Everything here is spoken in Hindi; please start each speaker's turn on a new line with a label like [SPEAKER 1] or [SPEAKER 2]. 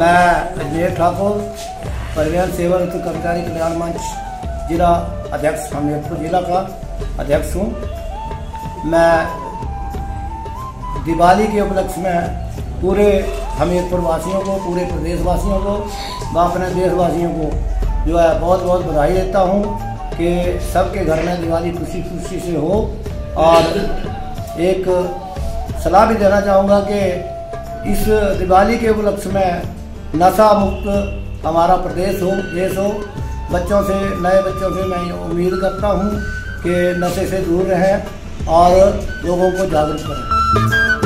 [SPEAKER 1] अजय ठाकुर, परिवहन सेवा ऋतु कर्मचारी कल्याण मंच जिला अध्यक्ष, हमीरपुर जिला का अध्यक्ष हूँ। मैं दिवाली के उपलक्ष्य में पूरे हमीरपुर वासियों को, पूरे प्रदेशवासियों को व अपने देशवासियों को जो है बहुत बहुत बधाई देता हूँ कि सबके घर में दिवाली खुशी खुशी से हो। और एक सलाह भी देना चाहूँगा कि इस दिवाली के उपलक्ष्य में नशा मुक्त हमारा प्रदेश हो, देश हो। बच्चों से, नए बच्चों से मैं उम्मीद करता हूँ कि नशे से दूर रहें और लोगों को जागरूक करें।